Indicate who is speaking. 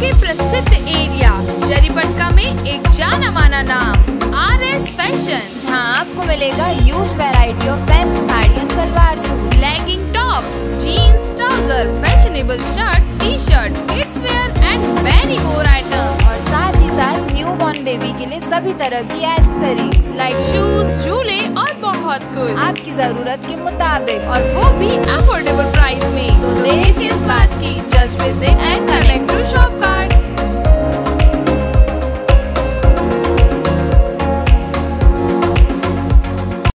Speaker 1: के प्रसिद्ध एरिया जरीपटका में एक जाना माना नाम आर एस फ़ैशन
Speaker 2: जहाँ आपको मिलेगा huge variety of fancy sari and salwar suit.
Speaker 1: Legging tops jeans trouser fashionable shirt T shirt kids wear and very more item
Speaker 2: और साथ ही साथ न्यू बॉर्न बेबी के लिए सभी तरह की एसेसरीज
Speaker 1: लाइक शूज़ झूले और बहुत कुछ।
Speaker 2: आपकी ज़रूरत के मुताबिक।
Speaker 1: और वो भी अफोर्डेबल प्राइस में।
Speaker 2: तो, तो
Speaker 1: देर किस बात की? Just visit and